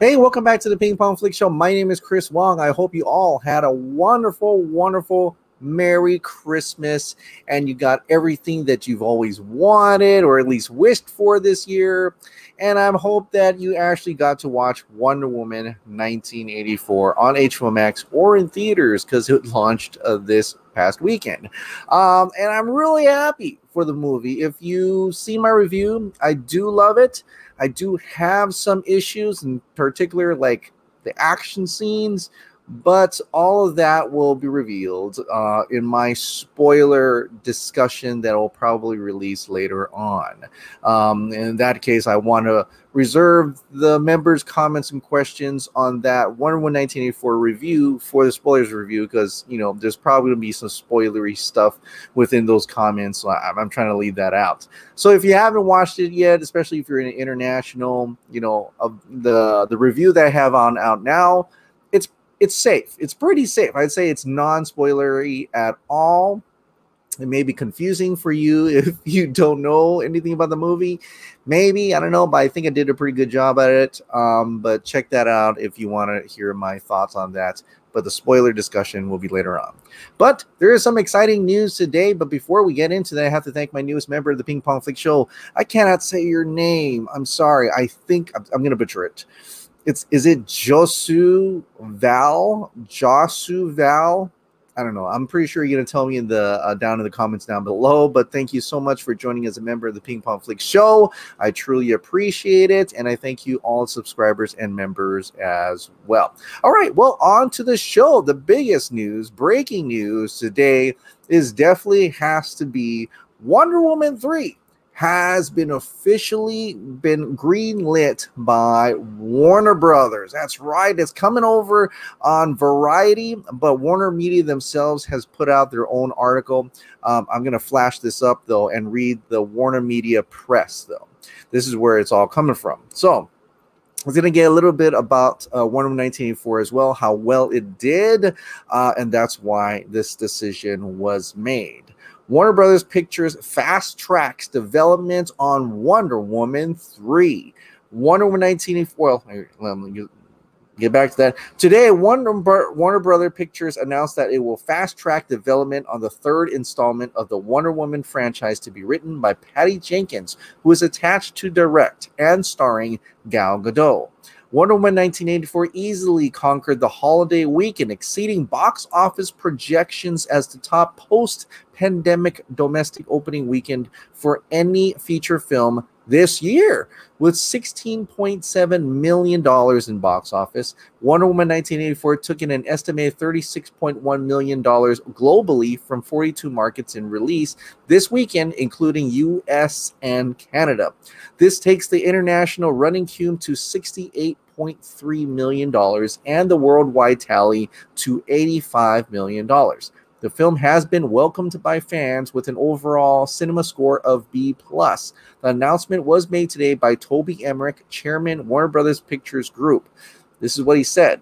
Hey, welcome back to the Ping Pong Flix Show. My name is Chris Wong. I hope you all had a wonderful, wonderful Merry Christmas and you got everything that you've always wanted or at least wished for this year. And I hope that you actually got to watch Wonder Woman 1984 on HBO Max or in theaters because it launched uh, this past weekend. Um, and I'm really happy for the movie. If you see my review, I do love it. I do have some issues, in particular, like the action scenes, but all of that will be revealed uh, in my spoiler discussion that I'll probably release later on. Um, in that case, I want to reserve the members' comments and questions on that Wonder Woman 1984 review for the spoilers review because you know there's probably gonna be some spoilery stuff within those comments. So I'm, I'm trying to leave that out. So if you haven't watched it yet, especially if you're in international, you know, of the the review that I have on out now it's safe. It's pretty safe. I'd say it's non-spoilery at all. It may be confusing for you if you don't know anything about the movie. Maybe, I don't know, but I think I did a pretty good job at it. Um, but check that out if you want to hear my thoughts on that. But the spoiler discussion will be later on. But there is some exciting news today. But before we get into that, I have to thank my newest member of the Ping Pong Flix Show. I cannot say your name. I'm sorry. I think I'm, I'm going to butcher it it's is it Josu Val? Josu Val? I don't know. I'm pretty sure you're gonna tell me in the uh, down in the comments down below. But thank you so much for joining as a member of the Ping Pong Flix Show. I truly appreciate it, and I thank you all subscribers and members as well. All right, well, on to the show. The biggest news, breaking news today, is definitely has to be Wonder Woman three has been officially been greenlit by Warner Brothers. That's right. It's coming over on Variety, but Warner Media themselves has put out their own article. Um, I'm going to flash this up though and read the Warner Media press though. This is where it's all coming from. So, we're going to get a little bit about uh, Wonder Woman 1984 as well, how well it did, uh, and that's why this decision was made. Warner Brothers Pictures fast tracks development on Wonder Woman 3. Wonder Woman 1984. Well, get back to that. Today, Warner, Warner Brother Pictures announced that it will fast track development on the third installment of the Wonder Woman franchise to be written by Patty Jenkins, who is attached to direct and starring Gal Gadot. Wonder Woman 1984 easily conquered the holiday weekend, exceeding box office projections as the top post pandemic domestic opening weekend for any feature film this year with $16.7 million in box office. Wonder Woman 1984 took in an estimated $36.1 million globally from 42 markets in release this weekend, including US and Canada. This takes the international running cume to $68.3 million and the worldwide tally to $85 million. The film has been welcomed by fans with an overall cinema score of B+. The announcement was made today by Toby Emmerich, chairman Warner Brothers Pictures Group. This is what he said.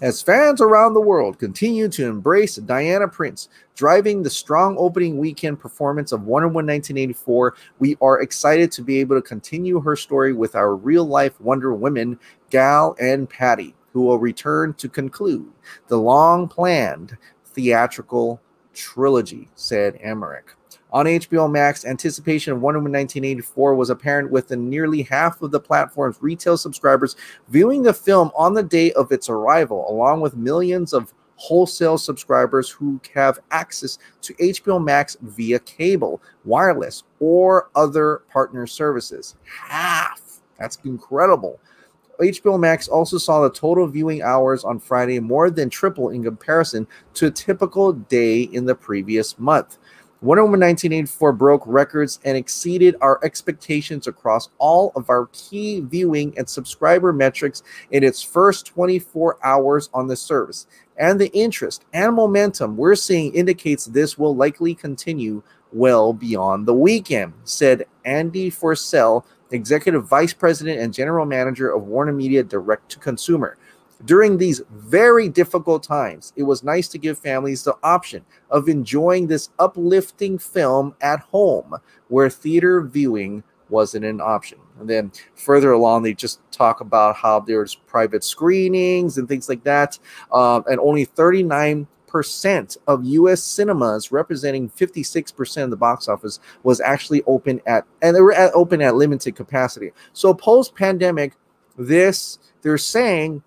As fans around the world continue to embrace Diana Prince, driving the strong opening weekend performance of Wonder Woman 1984, we are excited to be able to continue her story with our real life Wonder Women, Gal and Patty, who will return to conclude the long planned theatrical trilogy, said Emmerich. On HBO Max, anticipation of Wonder Woman 1984 was apparent with the nearly half of the platform's retail subscribers viewing the film on the day of its arrival, along with millions of wholesale subscribers who have access to HBO Max via cable, wireless, or other partner services. Half. That's incredible. HBO Max also saw the total viewing hours on Friday more than triple in comparison to a typical day in the previous month. Wonder Woman 1984 broke records and exceeded our expectations across all of our key viewing and subscriber metrics in its first 24 hours on the service. And the interest and momentum we're seeing indicates this will likely continue well beyond the weekend, said Andy Forssell, Executive Vice President and General Manager of Warner Media Direct to Consumer. During these very difficult times, it was nice to give families the option of enjoying this uplifting film at home, where theater viewing wasn't an option. And then further along, they just talk about how there's private screenings and things like that. Uh, and only 39 percent of U.S. cinemas, representing 56% of the box office, was actually open at, and they were at, open at limited capacity. So post-pandemic, this they're saying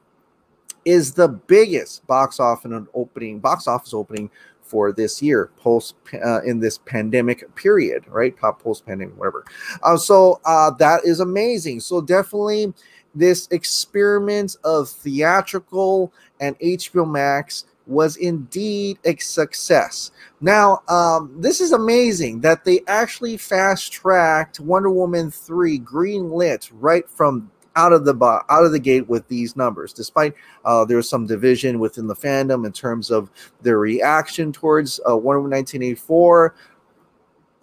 is the biggest box office opening, box office opening for this year, post uh, in this pandemic period, right? Pop post pandemic, whatever. Uh, so uh, that is amazing. So definitely this experiment of theatrical and HBO Max was indeed a success. Now, um, this is amazing that they actually fast tracked Wonder Woman 3 green lit right from out of the out of the gate with these numbers despite uh, there's some division within the fandom in terms of their reaction towards uh, Wonder Woman 1984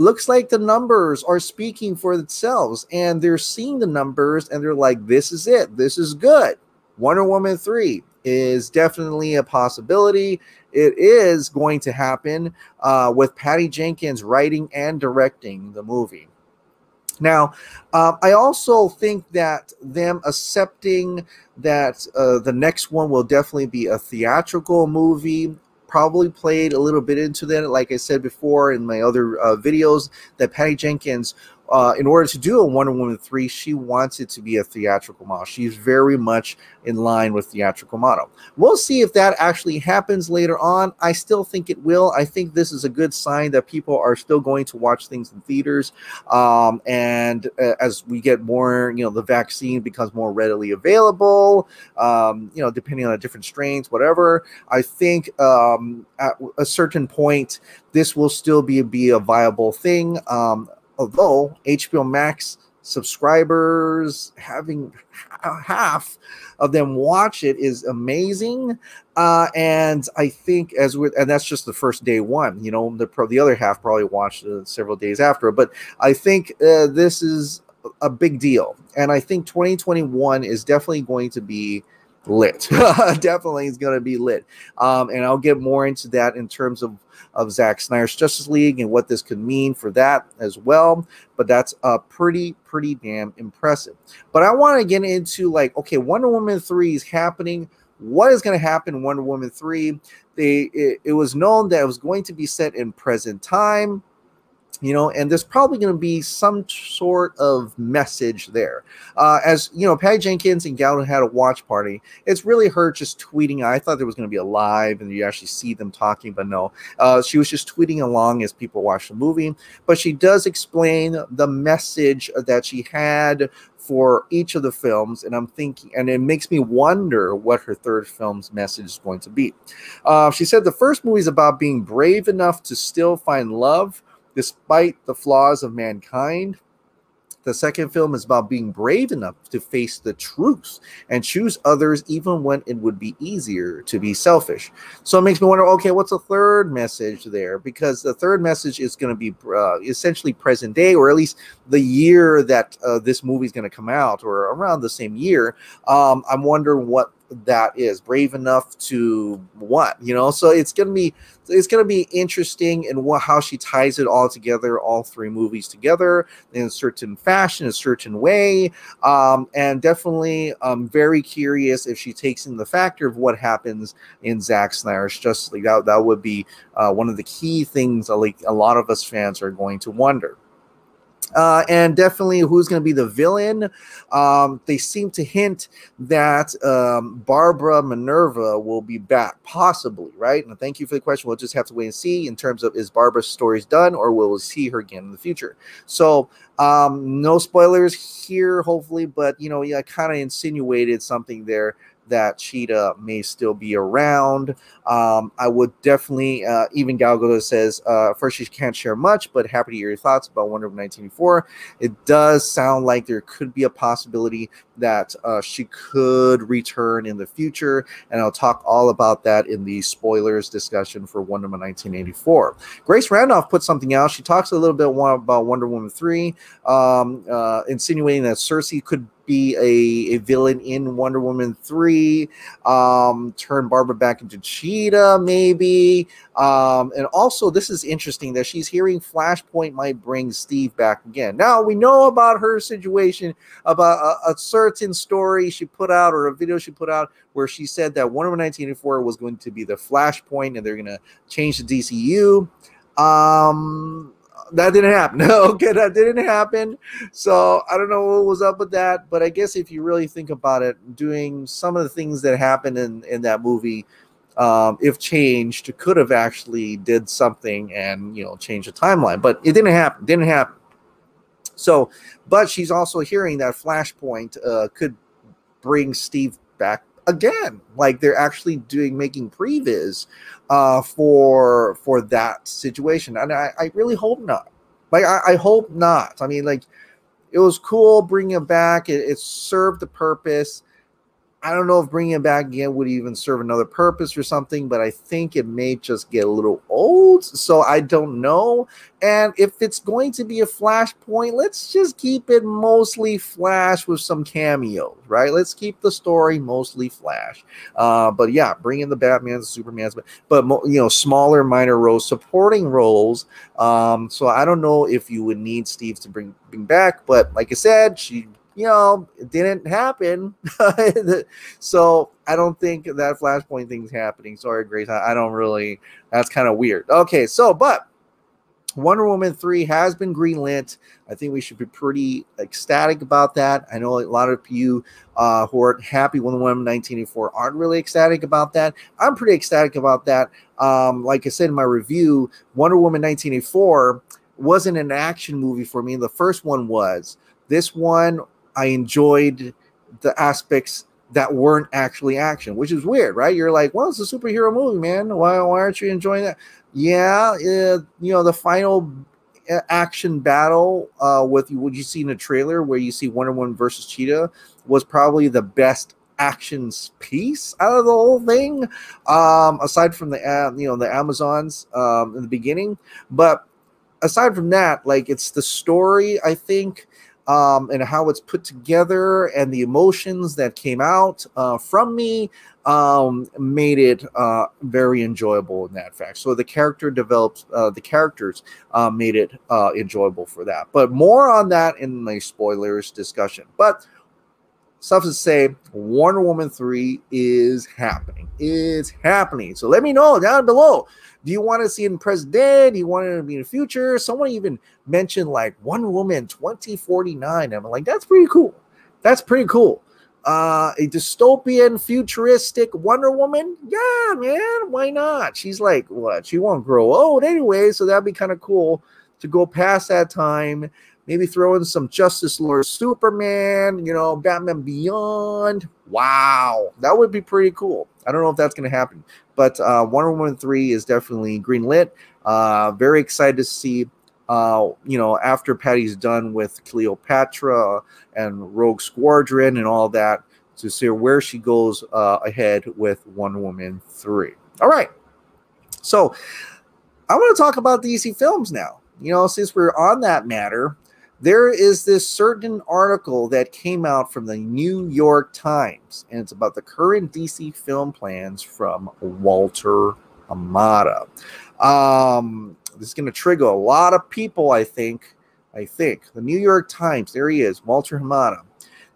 looks like the numbers are speaking for themselves and they're seeing the numbers and they're like this is it. This is good. Wonder Woman 3 is definitely a possibility. It is going to happen uh, with Patty Jenkins writing and directing the movie. Now, um, I also think that them accepting that uh, the next one will definitely be a theatrical movie probably played a little bit into that. Like I said before in my other uh, videos, that Patty Jenkins uh, in order to do a Wonder Woman 3, she wants it to be a theatrical model. She's very much in line with theatrical model. We'll see if that actually happens later on. I still think it will. I think this is a good sign that people are still going to watch things in theaters. Um, and uh, as we get more, you know, the vaccine becomes more readily available, um, you know, depending on the different strains, whatever, I think um, at a certain point, this will still be, be a viable thing. Um, although HBO Max subscribers having half of them watch it is amazing. Uh and i think as with and that's just the first day one you know the the other half probably watched several days after but i think uh, this is a big deal. And i think 2021 is definitely going to be lit definitely is going to be lit um and i'll get more into that in terms of of Zack Snyder's Justice League and what this could mean for that as well. But that's uh, pretty, pretty damn impressive. But I want to get into like, okay, Wonder Woman 3 is happening. What is going to happen in Wonder Woman 3? They, it, it was known that it was going to be set in present time you know, and there's probably going to be some sort of message there. Uh, as you know, Patty Jenkins and Gal had a watch party. It's really her just tweeting. I thought there was going to be a live and you actually see them talking, but no, uh, she was just tweeting along as people watch the movie. But she does explain the message that she had for each of the films, and I'm thinking, and it makes me wonder what her third film's message is going to be. Uh, she said the first movie is about being brave enough to still find love Despite the flaws of mankind, the second film is about being brave enough to face the truth and choose others even when it would be easier to be selfish. So it makes me wonder okay, what's the third message there? Because the third message is going to be uh, essentially present day, or at least the year that uh, this movie is going to come out, or around the same year. Um, I'm wondering what that is brave enough to what you know? So it's gonna be it's gonna be interesting in what how she ties it all together all three movies together in a certain fashion a certain way. Um, and definitely i'm very curious if she takes in the factor of what happens in Zack Snyder's Justice League. That, that would be uh, one of the key things like a lot of us fans are going to wonder uh, and definitely who's going to be the villain. Um, they seem to hint that um, Barbara Minerva will be back, possibly, right? And thank you for the question. We'll just have to wait and see in terms of is Barbara's stories done or will we see her again in the future? So, um, no spoilers here, hopefully, but you know, yeah, I kind of insinuated something there that Cheetah may still be around. Um, I would definitely, uh, even Gal Gadot says, uh, first she can't share much, but happy to hear your thoughts about Wonder Woman 1984. It does sound like there could be a possibility that uh, she could return in the future, and I'll talk all about that in the spoilers discussion for Wonder Woman 1984. Grace Randolph put something out. She talks a little bit about Wonder Woman 3, um, uh, insinuating that Cersei could be a, a villain in Wonder Woman 3, um, turn Barbara back into Cheetah, maybe. Um, and also, this is interesting that she's hearing Flashpoint might bring Steve back again. Now, we know about her situation, about a, a certain story she put out or a video she put out where she said that Wonder Woman 1984 was going to be the Flashpoint and they're going to change the DCU. Um, that didn't happen. okay, that didn't happen. So I don't know what was up with that, but I guess if you really think about it, doing some of the things that happened in in that movie, um, if changed, could have actually did something and you know change the timeline, but it didn't happen. Didn't happen. So, but she's also hearing that Flashpoint uh, could bring Steve back again like they're actually doing making previs uh for for that situation. And i, I really hope not. Like I, I hope not. I mean like it was cool bringing it back. It, it served the purpose I don't know if bringing it back again would even serve another purpose or something, but I think it may just get a little old. So I don't know. And if it's going to be a flashpoint, let's just keep it mostly Flash with some cameos, right? Let's keep the story mostly Flash. Uh, but yeah, bring in the Batman's, Superman's, but, but you know, smaller, minor roles, supporting roles. Um, so I don't know if you would need Steve to bring, bring back, but like I said, she you know, it didn't happen. so I don't think that Flashpoint thing's happening. Sorry, Grace. I, I don't really, that's kind of weird. Okay, so, but Wonder Woman 3 has been greenlit. I think we should be pretty ecstatic about that. I know a lot of you uh, who are happy Wonder Woman 1984 aren't really ecstatic about that. I'm pretty ecstatic about that. Um, like I said in my review, Wonder Woman 1984 wasn't an action movie for me. The first one was. This one I enjoyed the aspects that weren't actually action, which is weird, right? You're like, well, it's a superhero movie, man. Why, why aren't you enjoying that? Yeah, you know, the final uh, action battle uh, with what you see in the trailer where you see Wonder Woman versus Cheetah was probably the best action piece out of the whole thing, um, aside from the uh, you know the Amazons um, in the beginning. But aside from that, like it's the story. I think um, and how it's put together and the emotions that came out uh, from me um, made it uh, very enjoyable in that fact. So the character develops, uh, the characters uh, made it uh, enjoyable for that. But more on that in my spoilers discussion. But stuff to say, Wonder Woman 3 is happening. It's happening. So let me know down below. Do you want to see it in present day? Do you want it to be in the future? Someone even mentioned like Wonder Woman 2049. I'm like, that's pretty cool. That's pretty cool. Uh, a dystopian, futuristic Wonder Woman? Yeah, man, why not? She's like, what? She won't grow old anyway, so that'd be kind of cool to go past that time Maybe throw in some Justice Lord Superman, you know, Batman Beyond. Wow, that would be pretty cool. I don't know if that's going to happen, but uh, Wonder Woman 3 is definitely green lit. Uh, very excited to see, uh, you know, after Patty's done with Cleopatra and Rogue Squadron and all that, to see where she goes uh, ahead with Wonder Woman 3. All right. So I want to talk about DC films now. You know, since we're on that matter, there is this certain article that came out from the New York Times, and it's about the current DC film plans from Walter Hamada. Um, this is going to trigger a lot of people, I think. I think the New York Times, there he is, Walter Hamada.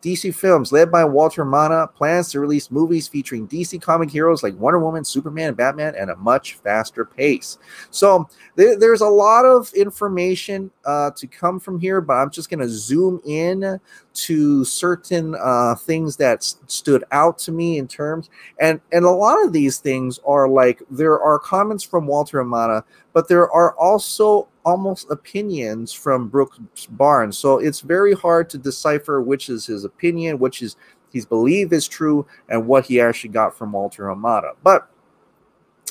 DC Films, led by Walter Hamada, plans to release movies featuring DC comic heroes like Wonder Woman, Superman, and Batman at a much faster pace. So there, there's a lot of information uh, to come from here, but I'm just going to zoom in to certain uh, things that stood out to me in terms, and and a lot of these things are like there are comments from Walter Hamada, but there are also almost opinions from Brooks Barnes. So it's very hard to decipher which is his opinion, which is he's believe is true, and what he actually got from Walter Hamada. But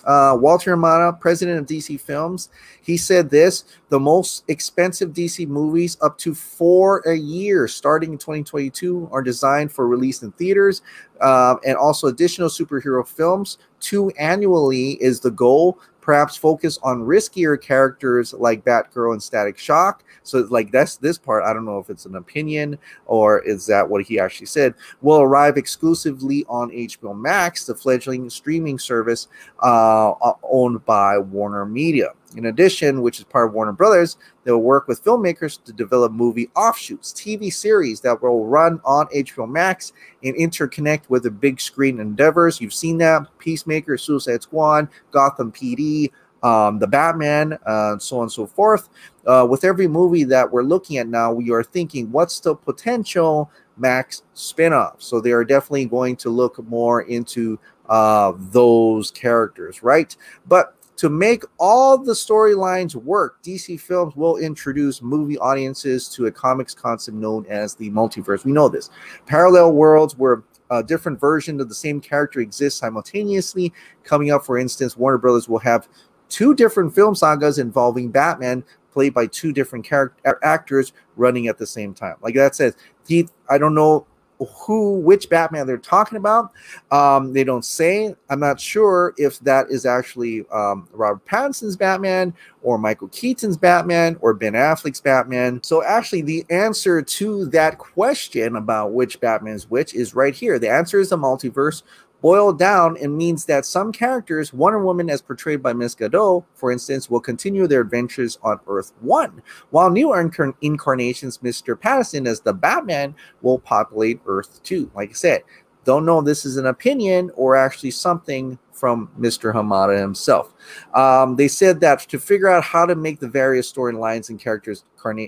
uh, Walter Hamada, president of DC Films, he said this the most expensive DC movies, up to four a year starting in 2022, are designed for release in theaters. Uh, and also additional superhero films, two annually is the goal perhaps focus on riskier characters like Batgirl and Static Shock. So, like, that's this part. I don't know if it's an opinion or is that what he actually said. Will arrive exclusively on HBO Max, the fledgling streaming service uh, owned by Warner Media. In addition, which is part of Warner Brothers, they will work with filmmakers to develop movie offshoots, TV series that will run on HBO Max and interconnect with the big screen endeavors. You've seen that Peacemaker, Suicide Squad, Gotham PD, um, the Batman, uh, so on and so forth. Uh, with every movie that we're looking at now, we are thinking, what's the potential Max spinoff? So they are definitely going to look more into uh, those characters, right? But to make all the storylines work, DC Films will introduce movie audiences to a comics concept known as the multiverse. We know this. Parallel worlds where a different version of the same character exists simultaneously. Coming up, for instance, Warner Brothers will have two different film sagas involving Batman played by two different character actors running at the same time. Like that says, Heath, I don't know who which Batman they're talking about. Um, they don't say. I'm not sure if that is actually um, Robert Pattinson's Batman or Michael Keaton's Batman or Ben Affleck's Batman. So actually, the answer to that question about which Batman is which is right here. The answer is the multiverse Boiled down, it means that some characters, Wonder Woman as portrayed by Ms. Gadot, for instance, will continue their adventures on Earth 1, while new incarn- incarnations, Mr. Pattinson as the Batman, will populate Earth 2. Like I said, don't know if this is an opinion or actually something from Mr. Hamada himself. Um, they said that to figure out how to make the various storylines and characters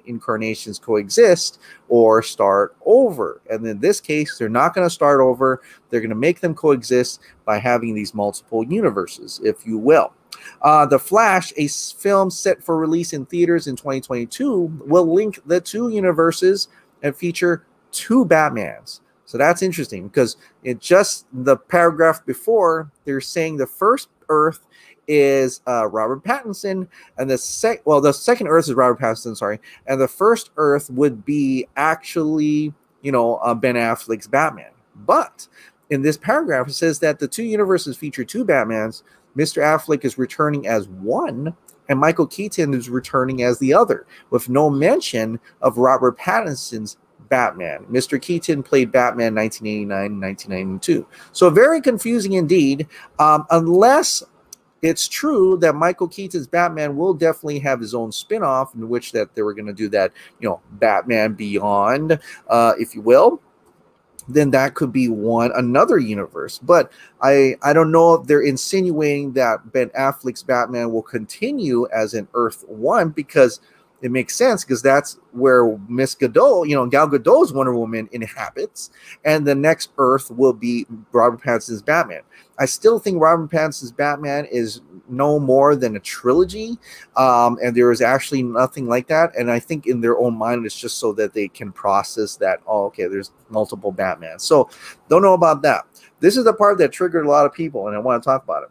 incarnations coexist or start over. And in this case, they're not going to start over. They're going to make them coexist by having these multiple universes, if you will. Uh, the Flash, a film set for release in theaters in 2022, will link the two universes and feature two Batmans. So that's interesting because it just the paragraph before they're saying the first Earth is uh, Robert Pattinson, and the sec well the second Earth is Robert Pattinson, sorry, and the first Earth would be actually you know uh, Ben Affleck's Batman. But in this paragraph, it says that the two universes feature two Batmans. Mr. Affleck is returning as one, and Michael Keaton is returning as the other, with no mention of Robert Pattinson's Batman. Mr. Keaton played Batman 1989 1992. So very confusing indeed, um, unless it's true that Michael Keaton's Batman will definitely have his own spin-off in which that they were going to do that, you know, Batman Beyond, uh, if you will. Then that could be one another universe. But I I don't know if they're insinuating that Ben Affleck's Batman will continue as an Earth One because – it makes sense because that's where Miss Gadot, you know, Gal Gadot's Wonder Woman inhabits, and the next Earth will be Robert Pattinson's Batman. I still think Robert Pattinson's Batman is no more than a trilogy, um, and there is actually nothing like that. And I think in their own mind, it's just so that they can process that. Oh, okay, there's multiple Batman. So don't know about that. This is the part that triggered a lot of people, and I want to talk about it.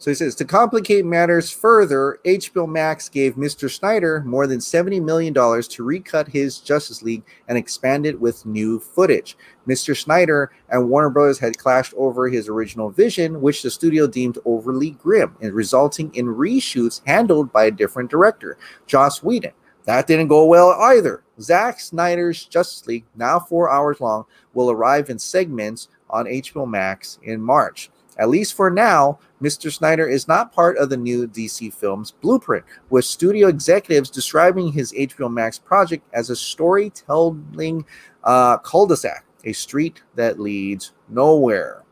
So he says to complicate matters further, HBO Max gave Mr. Snyder more than $70 million to recut his Justice League and expand it with new footage. Mr. Snyder and Warner Bros. had clashed over his original vision, which the studio deemed overly grim, and resulting in reshoots handled by a different director, Joss Whedon. That didn't go well either. Zack Snyder's Justice League, now four hours long, will arrive in segments on HBO Max in March. At least for now, Mr. Snyder is not part of the new DC Films blueprint, with studio executives describing his HBO Max project as a storytelling uh, cul-de-sac, a street that leads nowhere.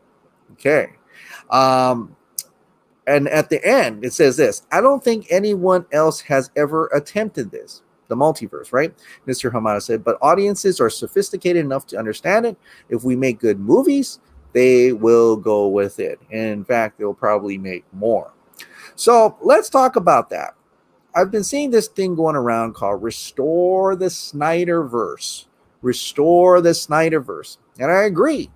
Okay. Um, and at the end, it says this I don't think anyone else has ever attempted this the multiverse, right? Mr. Hamada said, but audiences are sophisticated enough to understand it. If we make good movies, they will go with it. In fact, they'll probably make more. So let's talk about that. I've been seeing this thing going around called Restore the Snyderverse. Restore the Snyderverse. And I agree.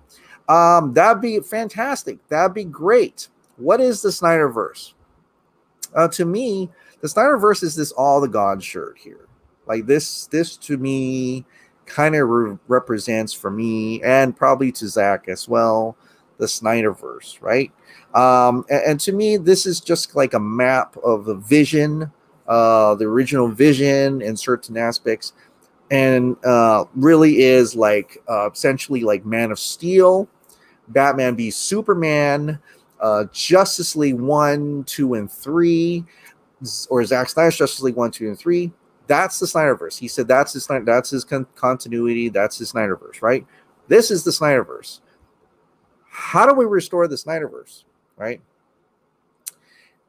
Um, that'd be fantastic. That'd be great. What is the Snyderverse? Uh, to me, the Snyderverse is this all the God shirt here. Like this, this to me kind of re- represents for me and probably to Zack as well the Snyderverse, right? Um, and, and, to me, this is just like a map of the vision, uh, the original vision in certain aspects, and uh, really is like uh, essentially like Man of Steel, Batman v Superman, uh, Justice League 1, 2, and 3, or Zack Snyder's Justice League 1, 2, and 3. That's the Snyderverse. He said that's his that's his con- continuity, that's his Snyderverse, right? This is the Snyderverse. How do we restore the Snyderverse, right?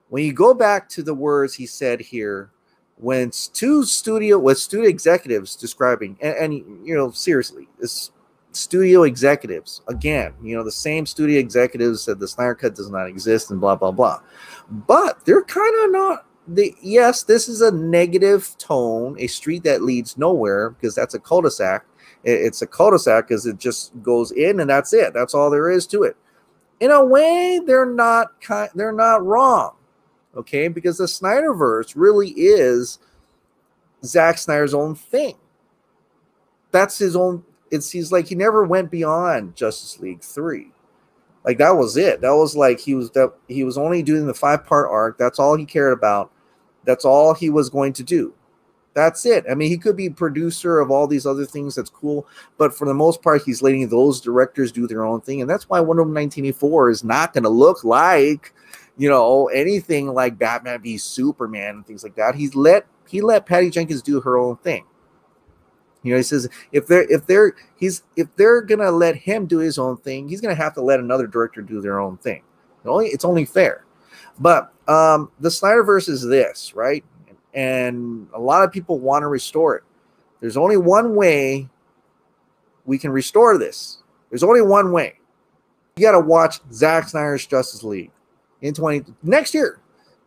When you go back to the words he said here, when two studio with studio executives describing and, and you know seriously, this studio executives again you know the same studio executives said the snyder cut does not exist and blah blah blah but they're kind of not the yes this is a negative tone a street that leads nowhere because that's a cul-de-sac it's a cul-de-sac because it just goes in and that's it that's all there is to it in a way they're not they're not wrong okay because the snyderverse really is Zack Snyder's own thing that's his own it's he's like he never went beyond Justice League 3. Like that was it. That was like he was that he was only doing the five part arc. That's all he cared about. That's all he was going to do. That's it. I mean, he could be producer of all these other things. That's cool, but for the most part, he's letting those directors do their own thing, and that's why Wonder Woman 1984 is not going to look like, you know, anything like Batman v Superman and things like that. He's let he let Patty Jenkins do her own thing. You know, he says if they're if they're he's if they're gonna let him do his own thing, he's gonna have to let another director do their own thing. Only it's only fair. But um, the Snyderverse is this, right? And a lot of people want to restore it. There's only one way we can restore this. There's only one way. You got to watch Zack Snyder's Justice League in 20 next year.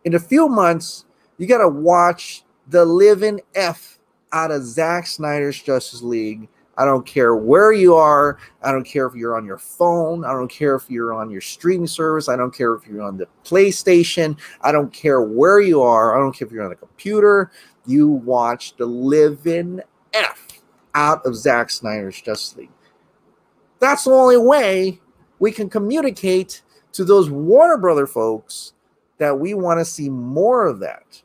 In a few months, you got to watch the living F out of Zack Snyder's Justice League. I don't care where you are. I don't care if you're on your phone. I don't care if you're on your streaming service. I don't care if you're on the PlayStation. I don't care where you are. I don't care if you're on a computer. You watch the living F out of Zack Snyder's Justice League. That's the only way we can communicate to those Warner Brother folks that we want to see more of that.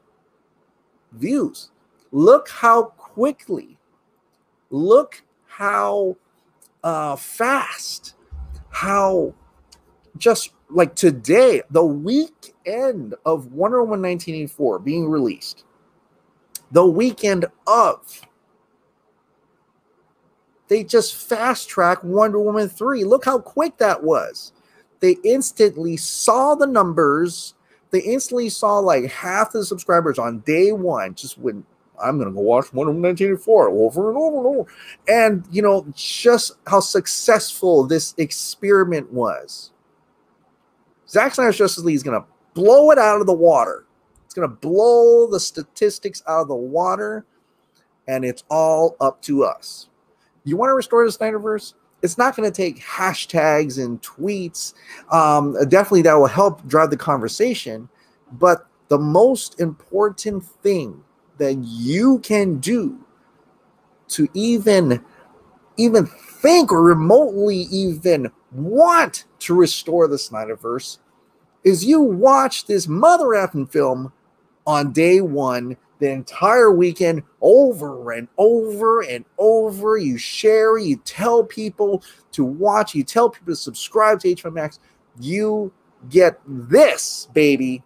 Views. Look how quickly, look how uh, fast, how just like today, the weekend of Wonder Woman 1984 being released, the weekend of, they just fast track Wonder Woman 3. Look how quick that was. They instantly saw the numbers. They instantly saw like half the subscribers on day one, just when I'm going to go watch Wonder Woman 1984 over and over and over. And, you know, just how successful this experiment was. Zack Snyder's Justice League is going to blow it out of the water. It's going to blow the statistics out of the water, and it's all up to us. You want to restore the Snyderverse? It's not going to take hashtags and tweets. Um, definitely, that will help drive the conversation. But the most important thing that you can do to even even think or remotely even want to restore the Snyderverse is you watch this mother effing film on day one the entire weekend over and over and over. You share, you tell people to watch, you tell people to subscribe to HBO Max. You get this, baby,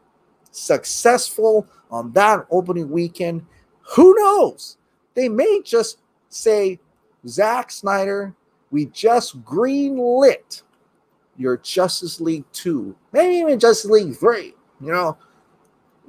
successful on that opening weekend. Who knows? They may just say, Zack Snyder, we just green lit your Justice League 2, maybe even Justice League 3, you know,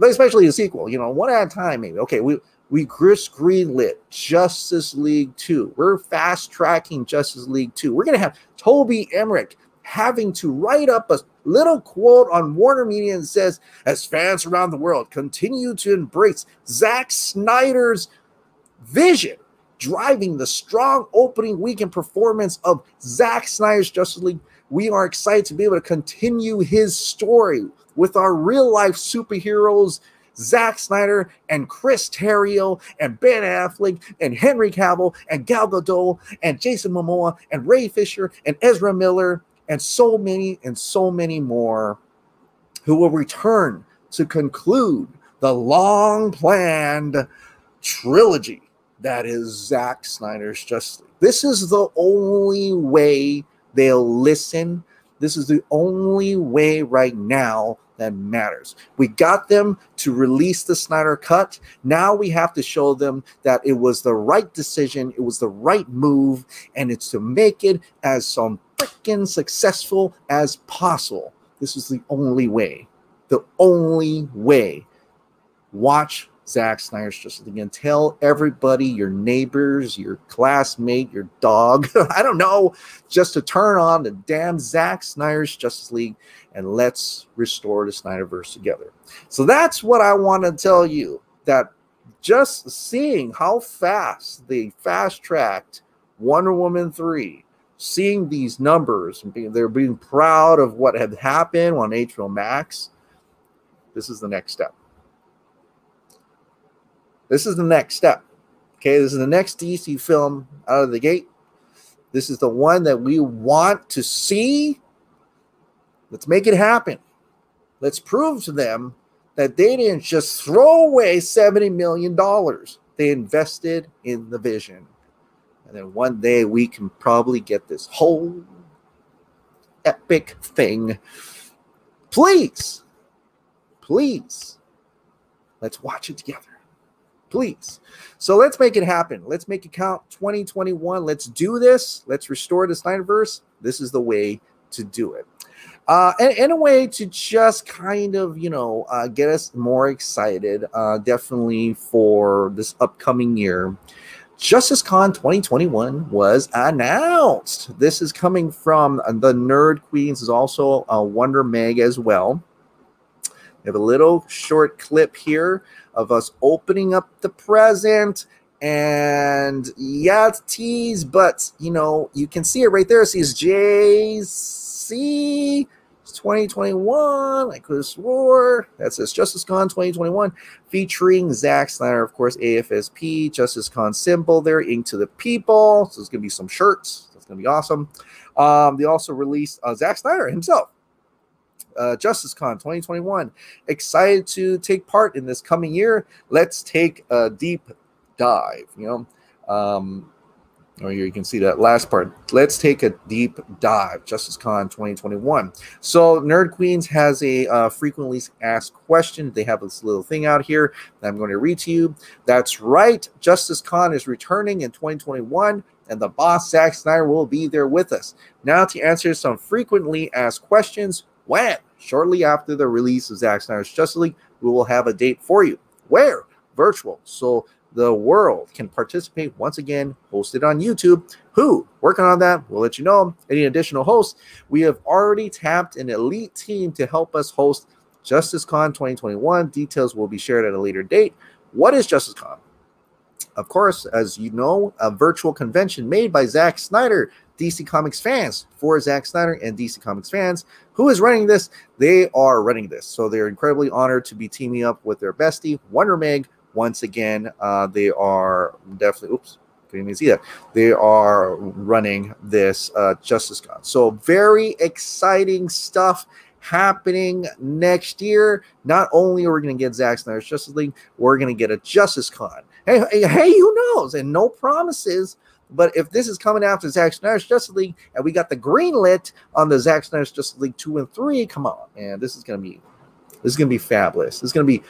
especially the sequel, you know, one at a time, maybe. Okay, we we just greenlit Justice League 2. We're fast tracking Justice League 2. We're gonna have Toby Emmerich having to write up a little quote on Warner Media and says, as fans around the world continue to embrace Zack Snyder's vision, driving the strong opening weekend performance of Zack Snyder's Justice League, we are excited to be able to continue his story with our real life superheroes. Zack Snyder and Chris Terrio and Ben Affleck and Henry Cavill and Gal Gadot and Jason Momoa and Ray Fisher and Ezra Miller and so many and so many more who will return to conclude the long planned trilogy that is Zack Snyder's Justice League. This is the only way they'll listen. This is the only way right now that matters. We got them to release the Snyder Cut. Now we have to show them that it was the right decision, it was the right move, and it's to make it as some freaking successful as possible. This is the only way. The only way. Watch Zack Snyder's Justice League and tell everybody, your neighbors, your classmate, your dog, I don't know, just to turn on the damn Zack Snyder's Justice League and let's restore the Snyderverse together. So that's what I want to tell you that just seeing how fast they fast tracked Wonder Woman 3, seeing these numbers, and being, they're being proud of what had happened on HBO Max. This is the next step. This is the next step. Okay, this is the next DC film out of the gate. This is the one that we want to see. Let's make it happen. Let's prove to them that they didn't just throw away $70 million. They invested in the vision. And then one day we can probably get this whole epic thing. Please, please, let's watch it together please. So let's make it happen. Let's make it count 2021. Let's do this. Let's restore the Snyderverse. This is the way to do it. Uh, and, and a way to just kind of, you know, uh, get us more excited, uh, definitely for this upcoming year. Justice Con 2021 was announced. This is coming from the Nerd Queens, is also a Wonder Meg as well. We have a little short clip here of us opening up the present. And yeah, it's tease, but you know, you can see it right there. It says JC 2021. I could have swore that says Justice Con 2021 featuring Zack Snyder, of course, AFSP, Justice Con symbol there, Ink to the People. So it's going to be some shirts. That's going to be awesome. Um, they also released uh, Zack Snyder himself uh, Justice Con 2021. Excited to take part in this coming year. Let's take a deep dive. You know, um, or oh, here you can see that last part. Let's take a deep dive. Justice Con 2021. So Nerd Queens has a uh, frequently asked question. They have this little thing out here that I'm going to read to you. That's right. Justice Con is returning in 2021 and the boss Zack Snyder will be there with us. Now to answer some frequently asked questions, when? Shortly after the release of Zack Snyder's Justice League, we will have a date for you. Where? Virtual. So the world can participate once again, hosted on YouTube. Who? Working on that. We'll let you know. Any additional hosts? We have already tapped an elite team to help us host Justice Con 2021. Details will be shared at a later date. What is Justice Con? Of course, as you know, a virtual convention made by Zack Snyder DC Comics fans, for Zack Snyder and DC Comics fans. Who is running this? They are running this. So they're incredibly honored to be teaming up with their bestie, Wonder Meg. Once again, uh, they are definitely, oops, couldn't even see that. They are running this uh, Justice Con. So very exciting stuff happening next year. Not only are we going to get Zack Snyder's Justice League, we're going to get a Justice Con. Hey, hey, hey, who knows? And no promises but if this is coming after Zack Snyder's Justice League and we got the green lit on the Zack Snyder's Justice League 2 and 3, come on, man. This is gonna be this is gonna be fabulous. This is gonna be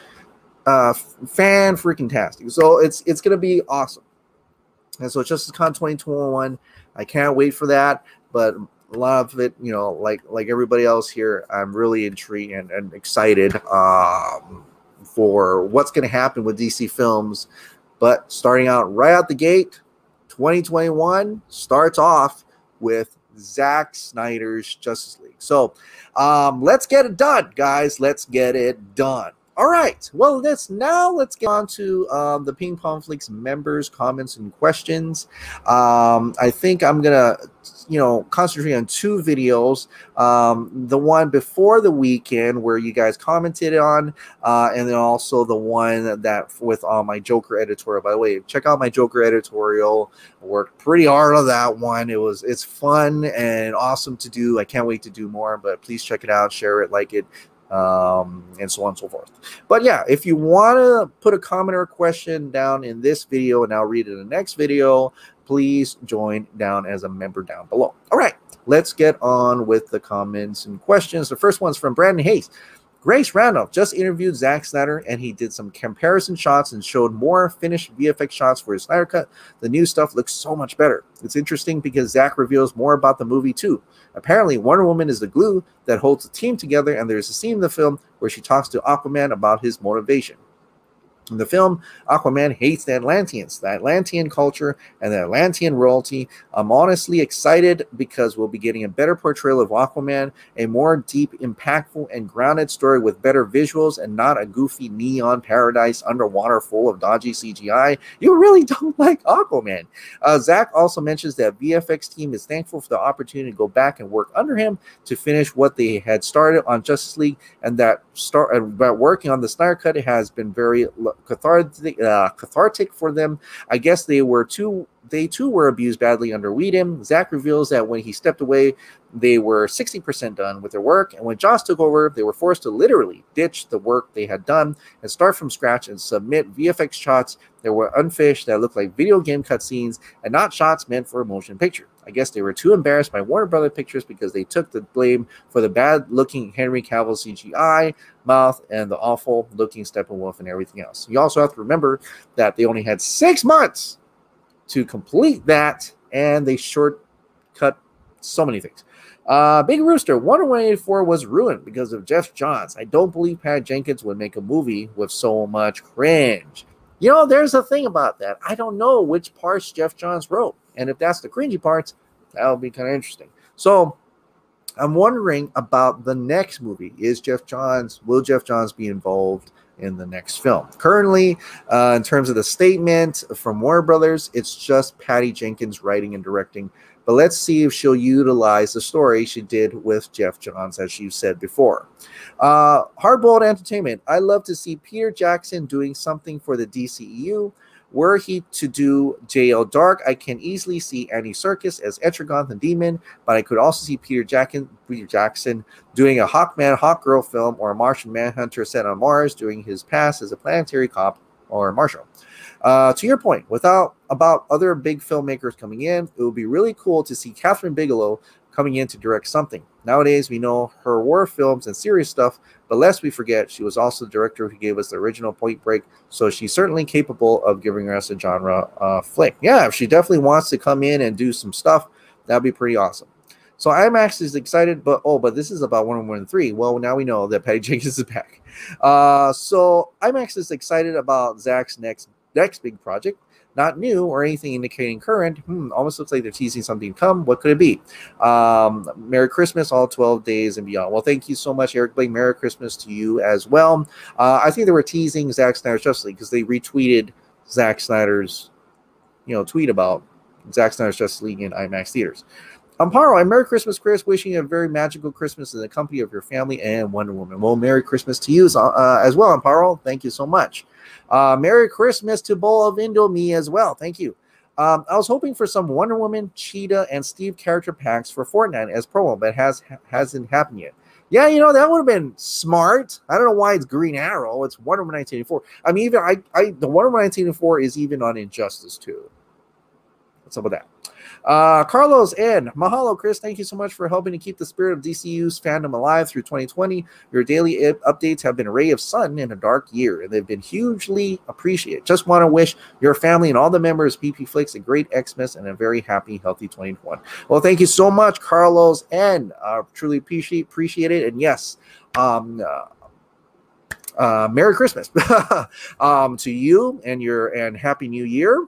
uh fan freaking tastic. So it's it's gonna be awesome. And so Justice Con 2021, I can't wait for that. But a lot of it, you know, like like everybody else here, I'm really intrigued and, and excited um, for what's going to happen with DC films. But starting out right out the gate, 2021 starts off with Zack Snyder's Justice League. So um, let's get it done, guys. Let's get it done. All right. Well, let's now let's get on to um, the Ping Pong Flix members' comments and questions. Um, I think I'm gonna, you know, concentrate on two videos. Um, the one before the weekend where you guys commented on, uh, and then also the one that with uh, my Joker editorial. By the way, check out my Joker editorial. I worked pretty hard on that one. It was it's fun and awesome to do. I can't wait to do more. But please check it out, share it, like it um, and so on and so forth. But yeah, if you want to put a comment or a question down in this video and I'll read it in the next video, please join down as a member down below. All right, let's get on with the comments and questions. The first one's from Brandon Hayes. Grace Randolph just interviewed Zack Snyder and he did some comparison shots and showed more finished VFX shots for his Snyder Cut. The new stuff looks so much better. It's interesting because Zack reveals more about the movie too. Apparently, Wonder Woman is the glue that holds the team together, and there's a scene in the film where she talks to Aquaman about his motivation. In the film, Aquaman hates the Atlanteans, the Atlantean culture, and the Atlantean royalty. I'm honestly excited because we'll be getting a better portrayal of Aquaman, a more deep, impactful, and grounded story with better visuals and not a goofy neon paradise underwater full of dodgy CGI. You really don't like Aquaman. Uh, Zack also mentions that VFX team is thankful for the opportunity to go back and work under him to finish what they had started on Justice League, and that start about working on the Snyder Cut has been very cathartic, uh, cathartic for them. I guess they were too they too were abused badly under Whedon. Zack reveals that when he stepped away, they were 60% done with their work. And when Joss took over, they were forced to literally ditch the work they had done and start from scratch and submit VFX shots that were unfinished, that looked like video game cutscenes, and not shots meant for a motion picture. I guess they were too embarrassed by Warner Brother Pictures because they took the blame for the bad looking Henry Cavill CGI mouth and the awful looking Steppenwolf and everything else. You also have to remember that they only had six months to complete that, and they shortcut so many things. Uh, Big Rooster, Wonder 184 was ruined because of Geoff Johns. I don't believe Pat Jenkins would make a movie with so much cringe. You know, there's a thing about that. I don't know which parts Geoff Johns wrote. And if that's the cringy parts, that'll be kind of interesting. So I'm wondering about the next movie. Is Geoff Johns, will Geoff Johns be involved in the next film? Currently, uh, in terms of the statement from Warner Brothers, it's just Patty Jenkins writing and directing. But let's see if she'll utilize the story she did with Geoff Johns, as you said before. Uh, Hardboiled Entertainment. I love to see Peter Jackson doing something for the DCEU. Were he to do JL Dark, I can easily see Andy Serkis as Etrigan the Demon, but I could also see Peter Jackson, Peter Jackson doing a Hawkman, Hawkgirl film or a Martian Manhunter set on Mars doing his past as a planetary cop or marshal. Uh, to your point, without about other big filmmakers coming in, it would be really cool to see Kathryn Bigelow coming in to direct something. Nowadays, we know her war films and serious stuff, but lest we forget, she was also the director who gave us the original Point Break, so she's certainly capable of giving us a genre uh, flick. Yeah, if she definitely wants to come in and do some stuff, that'd be pretty awesome. So IMAX is excited, but oh, but this is about one one three. Well, now we know that Patty Jenkins is back. Uh, so IMAX is excited about Zack's next next big project. Not new or anything indicating current. Hmm, almost looks like they're teasing something come. What could it be? Um, Merry Christmas, all 12 days and beyond. Well, thank you so much, Eric Blake. Merry Christmas to you as well. Uh, I think they were teasing Zack Snyder's Justice League because they retweeted Zack Snyder's, you know, tweet about Zack Snyder's Justice League in IMAX theaters. Amparo, and Merry Christmas, Chris. Wishing you a very magical Christmas in the company of your family and Wonder Woman. Well, Merry Christmas to you uh, as well, Amparo. Thank you so much. Uh, Merry Christmas to Bowl of Indomie as well. Thank you. Um, I was hoping for some Wonder Woman, Cheetah, and Steve character packs for Fortnite as promo, but has hasn't happened yet. Yeah, you know that would have been smart. I don't know why it's Green Arrow. It's Wonder Woman 1984. I mean, even I, I the Wonder Woman 1984 is even on Injustice 2. Up with that? Uh, Carlos and Mahalo, Chris. Thank you so much for helping to keep the spirit of DCU's fandom alive through 2020. Your daily updates have been a ray of sun in a dark year, and they've been hugely appreciated. Just want to wish your family and all the members of PP Flix a great Xmas and a very happy, healthy 2021. Well, thank you so much, Carlos, and uh, truly appreciate appreciate it. And yes, um, uh, uh, Merry Christmas um, to you and your and Happy New Year.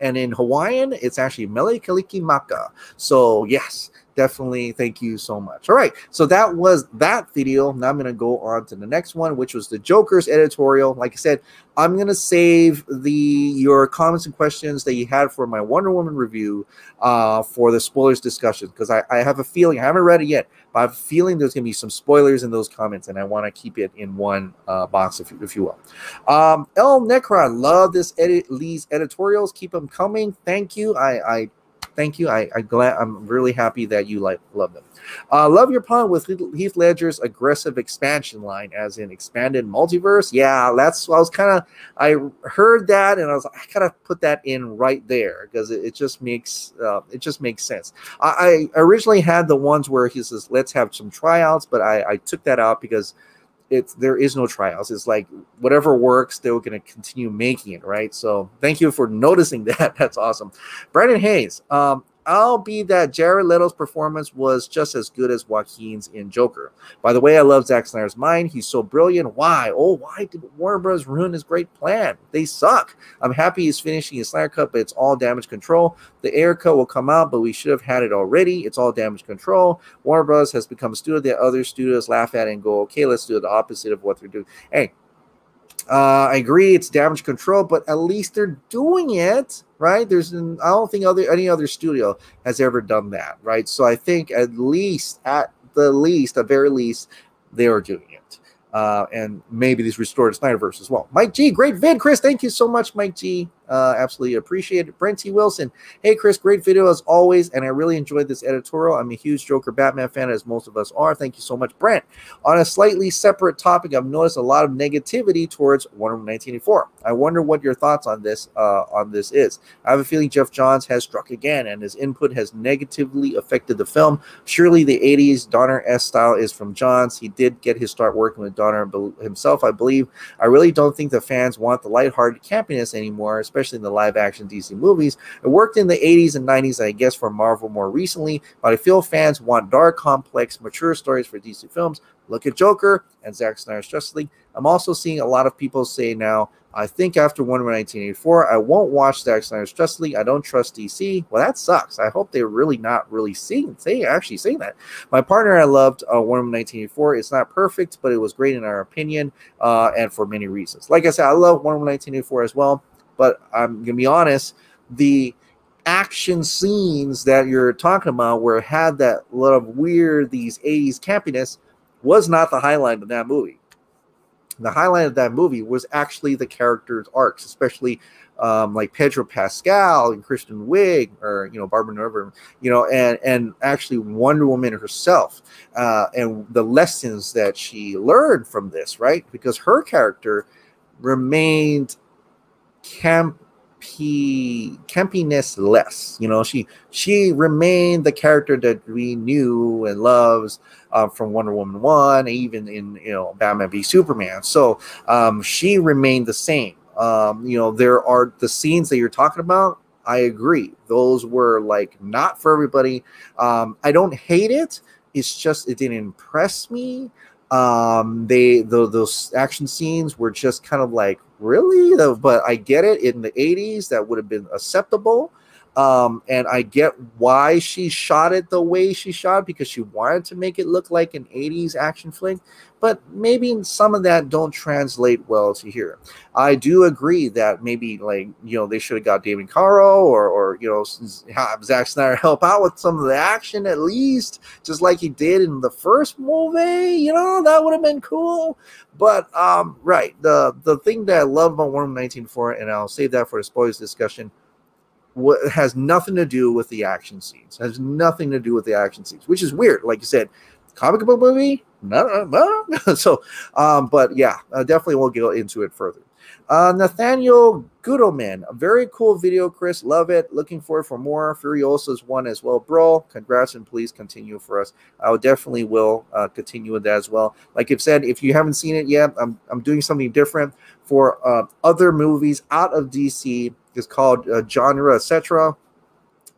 And in Hawaiian, it's actually Mele Kalikimaka. So, yes, definitely thank you so much. All right, so that was that video. Now I'm going to go on to the next one, which was the Joker's editorial. Like I said, I'm going to save the your comments and questions that you had for my Wonder Woman review uh, for the spoilers discussion because I, I have a feeling I haven't read it yet, but I have a feeling there's going to be some spoilers in those comments, and I want to keep it in one uh, box, if you, if you will. Um, El Necron, love this edit these editorials. Keep them coming. Thank you. I, I thank you. I, I glad I'm really happy that you like love them. Uh, love your pun with Heath Ledger's aggressive expansion line, as in expanded multiverse. Yeah, that's I was kind of I heard that and I was like, I gotta put that in right there because it, it, just makes uh, it just makes sense. I, I, originally had the ones where he says let's have some tryouts, but I, I took that out because it's there is no trials. It's like whatever works, they're going to continue making it, right? So thank you for noticing that. That's awesome. Brandon Hayes, um, I'll be that Jared Leto's performance was just as good as Joaquin's in Joker. By the way, I love Zack Snyder's mind. He's so brilliant. Why? Oh, why did Warner Bros. ruin his great plan? They suck. I'm happy he's finishing his Snyder Cut, but it's all damage control. The Ayer Cut will come out, but we should have had it already. It's all damage control. Warner Bros. has become a studio that other studios laugh at and go, okay, let's do the opposite of what they're doing. Hey, uh, I agree, it's damage control, but at least they're doing it, right? There's, an, I don't think other any other studio has ever done that, right? So I think at least, at the least, at very least, they are doing it. Uh, and maybe these restored Snyderverse as well. Mike G, great vid, Chris. Thank you so much, Mike G. Uh, absolutely appreciate it. Brent T. Wilson. Hey, Chris, great video as always. And I really enjoyed this editorial. I'm a huge Joker Batman fan, as most of us are. Thank you so much, Brent. On a slightly separate topic, I've noticed a lot of negativity towards Wonder Woman 1984. I wonder what your thoughts on this uh, on this is. I have a feeling Geoff Johns has struck again, and his input has negatively affected the film. Surely the 80s Donner S style is from Johns. He did get his start working with Donner himself, I believe. I really don't think the fans want the lighthearted campiness anymore, especially especially in the live action DC movies. It worked in the 80s and 90s, I guess, for Marvel more recently, but I feel fans want dark, complex, mature stories for DC films. Look at Joker and Zack Snyder's Justice League. I'm also seeing a lot of people say now, I think after Wonder Woman 1984, I won't watch Zack Snyder's Justice League. I don't trust DC. Well, that sucks. I hope they're really not really seeing, saying, actually saying that. My partner, I loved uh, Wonder Woman 1984. It's not perfect, but it was great in our opinion, uh, and for many reasons. Like I said, I love Wonder Woman 1984 as well. But I'm gonna be honest, the action scenes that you're talking about where it had that lot of weird these 80s campiness was not the highlight of that movie. The highlight of that movie was actually the characters' arcs, especially um, like Pedro Pascal and Kristen Wiig, or you know Barbara Nover, you know, and and actually Wonder Woman herself, uh, and the lessons that she learned from this, right? Because her character remained campy campiness less you know? She she remained the character that we knew and loves uh, from wonder woman 1 even in you know batman v superman. So um, she remained the same. Um, you know there are the scenes that you're talking about i agree. Those were like not for everybody. Um, i don't hate it. It's just it didn't impress me. Um they the, those action scenes were just kind of like really? But i get it. In the 80s that would have been acceptable um and i get why she shot it the way she shot because she wanted to make it look like an 80s action flick but maybe some of that don't translate well to here. I do agree that maybe like you know they should have got Damon Caro or or you know Zack Snyder help out with some of the action at least, just like he did in the first movie. You know that would have been cool. But um, right, the the thing that I love about Wonder Woman 1984, and I'll save that for the spoilers discussion what has nothing to do with the action scenes has nothing to do with the action scenes which is weird like you said comic book movie no, no. no. so, um, but yeah, uh, definitely we'll get into it further. Uh, Nathaniel Goodelman, a very cool video, Chris. Love it. Looking forward for more. Furiosa's one as well, bro. Congrats and please continue for us. I definitely will uh, continue with that as well. Like I've said, if you haven't seen it yet, I'm, I'm doing something different for uh, other movies out of DC. It's called uh, Genre Etc.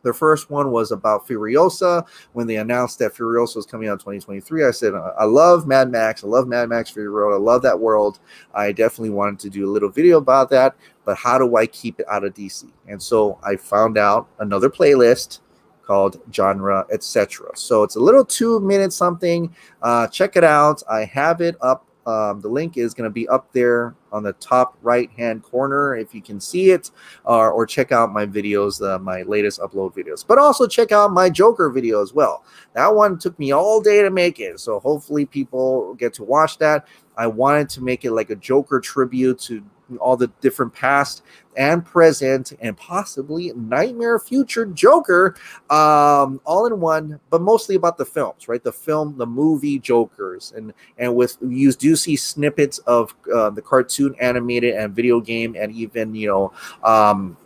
The first one was about Furiosa. When they announced that Furiosa was coming out in 2023, I said, I love Mad Max. I love Mad Max Fury Road. I love that world. I definitely wanted to do a little video about that, but how do I keep it out of DC? And so I found out another playlist called genre etc so it's a little two minute something uh, check it out i have it up um, the link is going to be up there on the top right hand corner if you can see it, uh, or check out my videos, uh, my latest upload videos. But also check out my Joker video as well. That one took me all day to make it, so hopefully people get to watch that. I wanted to make it like a Joker tribute to all the different past and present and possibly nightmare future Joker um, all in one, but mostly about the films, right? The film, the movie Jokers, and and with you do see snippets of uh, the cartoon, animated, and video game, and even you know. Um,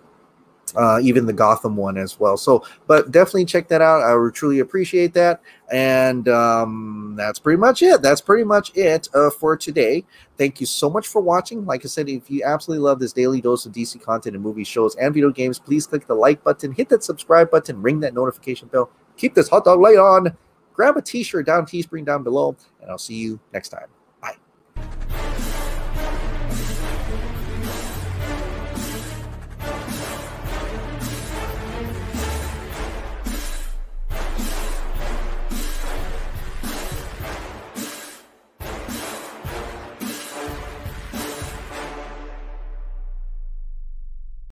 uh, even the Gotham one as well. So, but definitely check that out. I would truly appreciate that. And um, that's pretty much it. That's pretty much it uh, for today. Thank you so much for watching. Like I said, if you absolutely love this daily dose of DC content and movie shows and video games, please click the like button, hit that subscribe button, ring that notification bell. Keep this hot dog light on. Grab a t shirt down, Teespring down below, and I'll see you next time.